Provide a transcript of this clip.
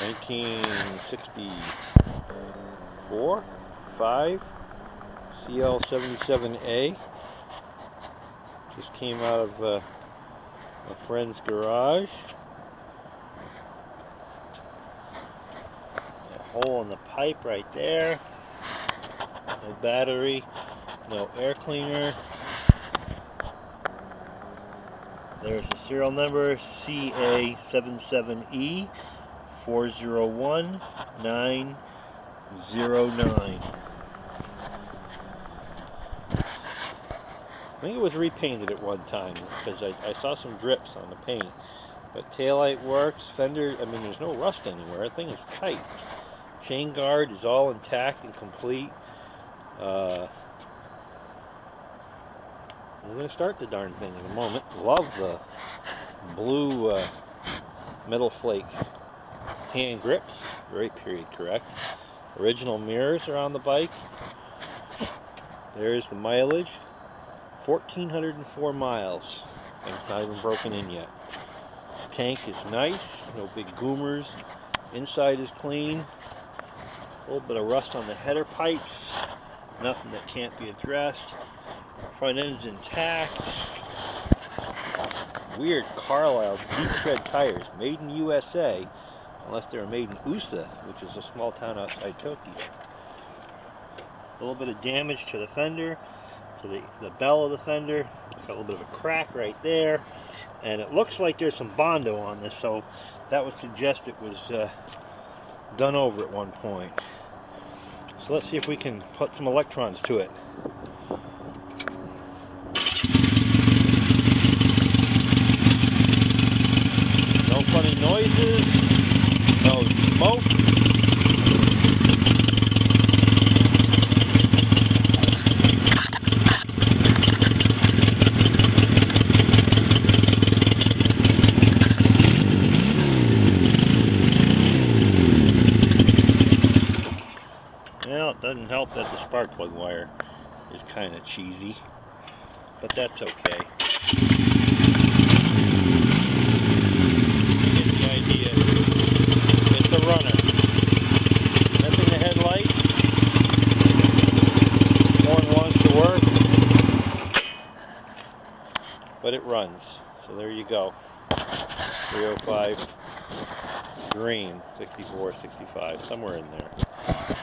1964, 5, CL77A. Just came out of uh, a friend's garage. A hole in the pipe right there. No battery, no air cleaner. There's the serial number CA77E 401909. I think it was repainted at one time because I, I saw some drips on the paint. But taillight works, fender, I mean there's no rust anywhere, the thing is tight. Chain guard is all intact and complete. Uh, we're going to start the darn thing in a moment. Love the blue uh, metal flake hand grips, very period correct. Original mirrors are on the bike. There's the mileage, 1,404 miles. And it's not even broken in yet. Tank is nice, no big goomers. Inside is clean. A little bit of rust on the header pipes. Nothing that can't be addressed. Front end's intact. Weird Carlisle deep tread tires, made in USA, unless they were made in USA, which is a small town outside Tokyo. A little bit of damage to the fender, to the, the bell of the fender. Got a little bit of a crack right there. And it looks like there's some Bondo on this, so that would suggest it was uh, done over at one point. So let's see if we can put some electrons to it. No funny noises, no. Well, it doesn't help that the spark plug wire is kind of cheesy, but that's okay. You get the idea. It's a runner. Missing the headlight. Horn wants to work, but it runs. So there you go. 305 Dream, 64, 65, somewhere in there.